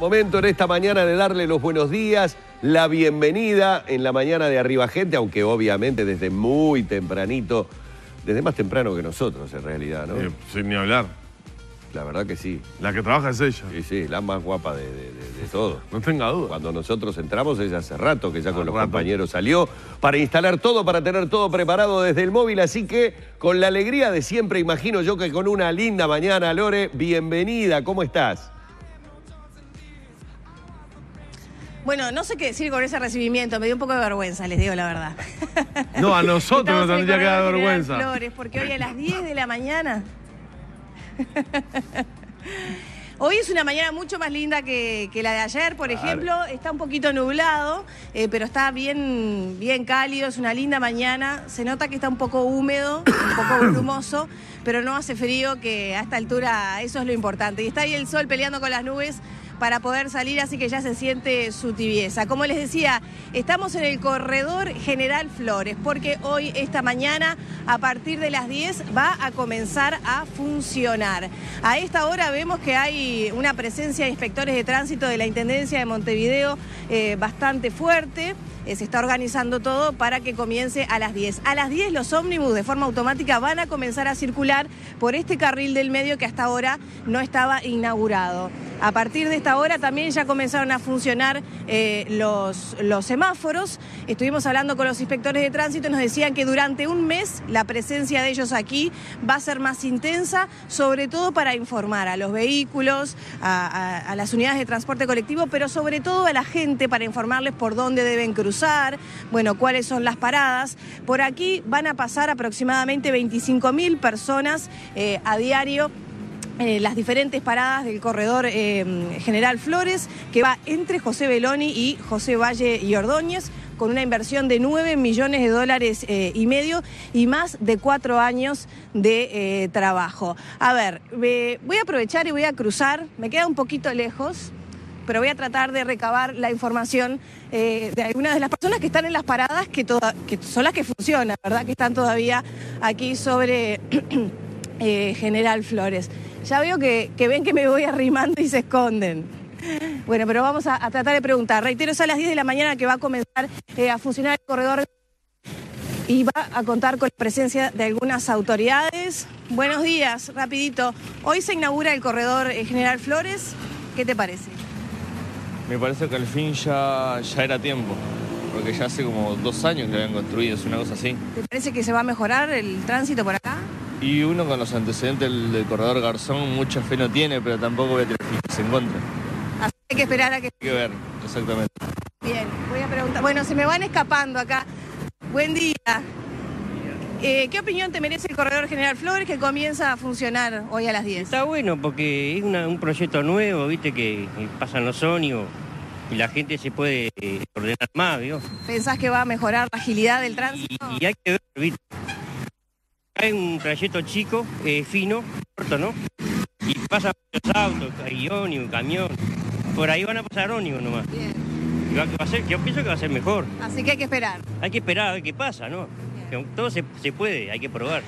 Momento en esta mañana de darle los buenos días, la bienvenida en la mañana de Arriba Gente, aunque obviamente desde muy tempranito, desde más temprano que nosotros en realidad, ¿no? Eh, sin ni hablar. La verdad que sí. La que trabaja es ella. Sí, sí, la más guapa de, de, de, de todo. No tenga duda. Cuando nosotros entramos, ella hace rato que ya con los rato. compañeros salió para instalar todo, para tener todo preparado desde el móvil. Así que con la alegría de siempre, imagino yo que con una linda mañana, Lore, bienvenida, ¿cómo estás? Bueno, no sé qué decir con ese recibimiento, me dio un poco de vergüenza, les digo la verdad. No, a nosotros nos tendría que dar vergüenza. Flores, porque hoy a las 10 de la mañana. Hoy es una mañana mucho más linda que, que la de ayer, por Claro. ejemplo. Está un poquito nublado, eh, pero está bien, bien cálido, es una linda mañana. Se nota que está un poco húmedo, un poco brumoso, pero no hace frío, que a esta altura eso es lo importante. Y está ahí el sol peleando con las nubes para poder salir, así que ya se siente su tibieza. Como les decía, estamos en el corredor General Flores, porque hoy, esta mañana, a partir de las 10, va a comenzar a funcionar. A esta hora vemos que hay una presencia de inspectores de tránsito de la Intendencia de Montevideo eh, bastante fuerte. Eh, se está organizando todo para que comience a las 10. A las 10 los ómnibus de forma automática van a comenzar a circular por este carril del medio que hasta ahora no estaba inaugurado. A partir de esta hora también ya comenzaron a funcionar eh, los, semáforos. Estuvimos hablando con los inspectores de tránsito y nos decían que durante un mes la presencia de ellos aquí va a ser más intensa, sobre todo para informar a los vehículos, a, las unidades de transporte colectivo, pero sobre todo a la gente para informarles por dónde deben cruzar, bueno, cuáles son las paradas. Por aquí van a pasar aproximadamente 25 mil personas eh, a diario eh, las diferentes paradas del corredor eh, General Flores, que va entre José Beloni y José Valle y Ordóñez, con una inversión de 9 millones de dólares eh, y medio y más de cuatro años de trabajo. A ver, voy a aprovechar y voy a cruzar, me queda un poquito lejos, pero voy a tratar de recabar la información de algunas de las personas que están en las paradas, que, toda- que son las que funcionan, ¿verdad? Que están todavía aquí sobre General Flores. Ya veo que, que ven que me voy arrimando y se esconden. Bueno, pero vamos a, a tratar de preguntar. Reitero, es a las 10 de la mañana que va a comenzar eh, a funcionar el corredor y va a contar con la presencia de algunas autoridades. Buenos días, rapidito. Hoy se inaugura el corredor eh, General Flores. ¿Qué te parece? Me parece que al fin ya, ya era tiempo, porque ya hace como dos años que lo habían construido, es una cosa así. ¿Te parece que se va a mejorar el tránsito por acá? Y uno con los antecedentes del, del corredor Garzón mucha fe no tiene, pero tampoco voy a tener fichas en contra. Así que hay que esperar a que... Hay que ver, exactamente. Bien, voy a preguntar. Bueno, se me van escapando acá. Buen día. Eh, ¿Qué opinión te merece el corredor General Flores que comienza a funcionar hoy a las 10? Está bueno porque es una- un proyecto nuevo, viste, que, pasan los ómnibus y la gente se puede eh, ordenar más, ¿vio? ¿Pensás que va a mejorar la agilidad del Y, tránsito? y hay que ver, viste. Hay un trayecto chico, eh, fino, corto, ¿no? Y pasan muchos autos, ómnibus, camión. Por ahí van a pasar ómnibus nomás. Bien. Y va- va a ser, yo pienso que va a ser mejor. Así que hay que esperar. Hay que esperar a ver qué pasa, ¿no? Todo se, se puede, hay que probar.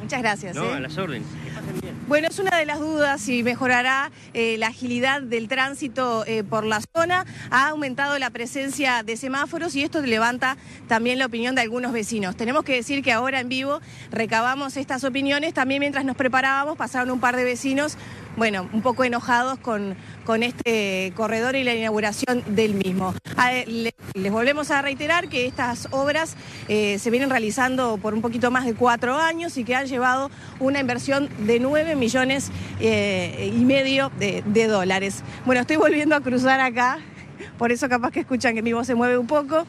Muchas gracias. ¿No? ¿eh? A las órdenes. Que pasen bien. Bueno, es una de las dudas si mejorará eh, la agilidad del tránsito eh, por la zona. Ha aumentado la presencia de semáforos y esto levanta también la opinión de algunos vecinos. Tenemos que decir que ahora en vivo recabamos estas opiniones. También mientras nos preparábamos pasaron un par de vecinos, bueno, un poco enojados con, con este corredor y la inauguración del mismo. Les volvemos a reiterar que estas obras eh, se vienen realizando por un poquito más de cuatro años y que han llevado una inversión de 9 millones eh, y medio de dólares. Bueno, estoy volviendo a cruzar acá, por eso capaz que escuchan que mi voz se mueve un poco.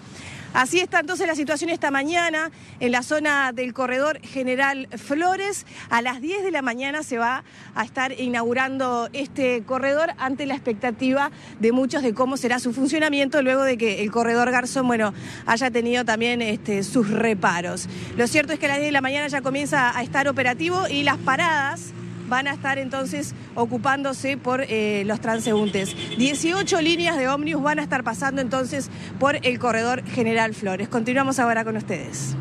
Así está entonces la situación esta mañana en la zona del corredor General Flores. A las 10 de la mañana se va a estar inaugurando este corredor ante la expectativa de muchos de cómo será su funcionamiento luego de que el corredor Garzón, bueno, haya tenido también este, sus reparos. Lo cierto es que a las 10 de la mañana ya comienza a estar operativo y las paradas van a estar entonces ocupándose por eh, los transeúntes. 18 líneas de ómnibus van a estar pasando entonces por el corredor General Flores. Continuamos ahora con ustedes.